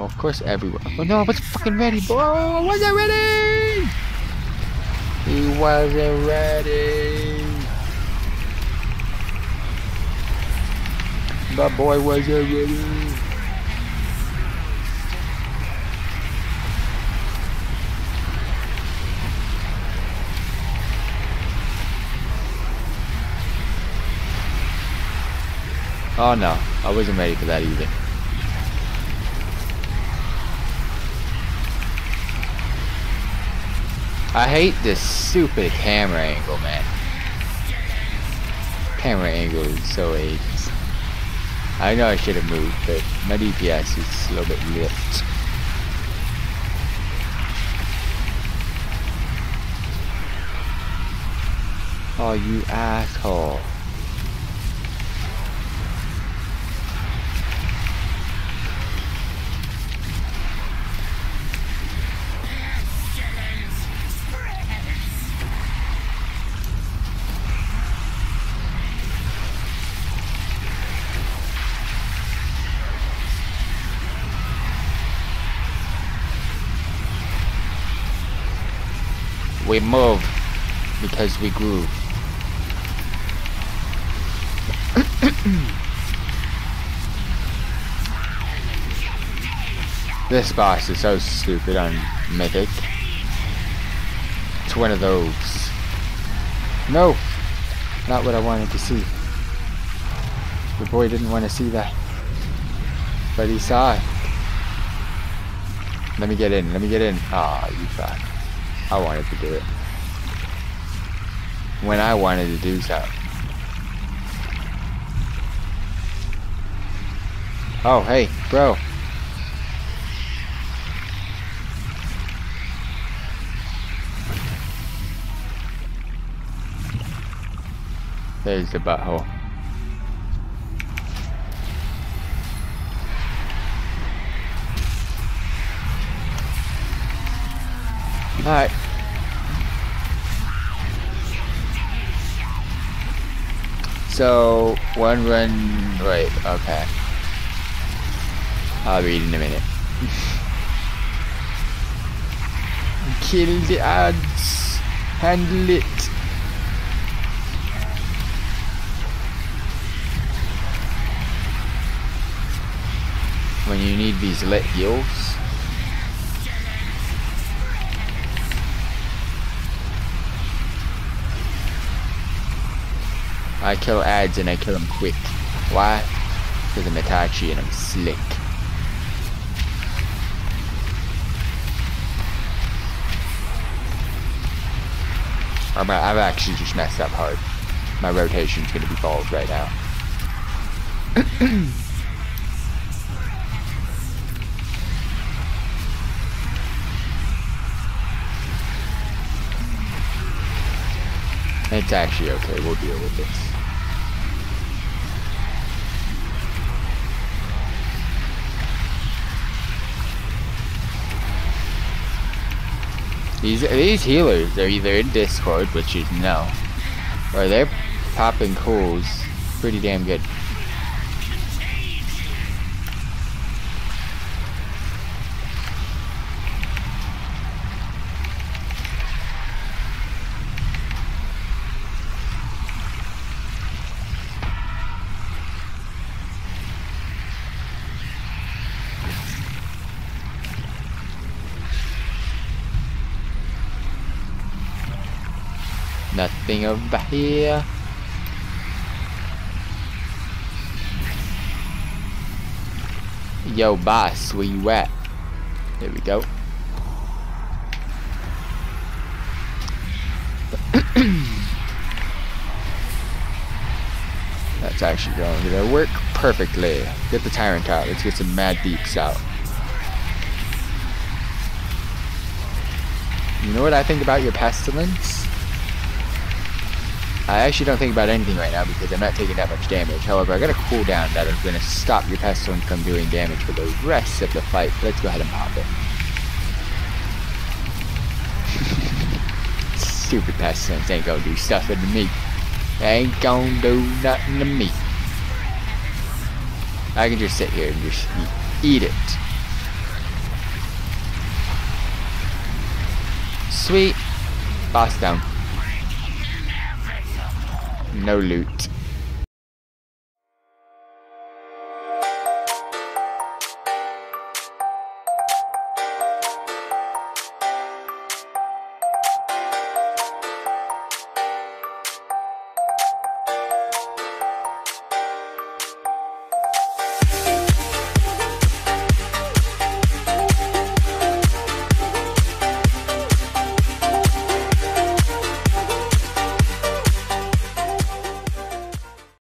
Well, of course, everyone. Oh no, I wasn't fucking ready, bro. I wasn't ready. He wasn't ready. The boy wasn't ready. Oh no, I wasn't ready for that either. I hate this stupid camera angle, man. Camera angle is so AIDS. I know I should have moved, but my DPS is a little bit lift. Oh, you asshole. We move because we grew. this boss is so stupid on Mythic. It's one of those. No! Not what I wanted to see. The boy didn't want to see that. But he saw it. Let me get in, let me get in. Ah, oh, you fuck. I wanted to do it. When I wanted to do so. Oh, hey, bro. There's the butthole. Alright. So, one run, wait, okay. I'll read in a minute. Kill the ads. Handle it. When you need these lit heals. I kill ads and I kill them quick. Why? Because I'm Itachi and I'm slick. I'm, I've actually just messed up hard. My rotation's gonna be balls right now. it's actually okay, we'll deal with this. These these healers are either in Discord, which is no, or they're popping cools pretty damn good. Nothing over here. Yo, boss, where you at? There we go. That's actually going to work perfectly. Get the tyrant out. Let's get some mad deeps out. You know what I think about your pestilence? I actually don't think about anything right now because I'm not taking that much damage. However, I got a cooldown that is going to stop your Pestilence from doing damage for the rest of the fight. Let's go ahead and pop it. Stupid Pestilence ain't gonna do stuffing to me. Ain't gonna do nothing to me. I can just sit here and just eat it. Sweet. Boss down. No loot.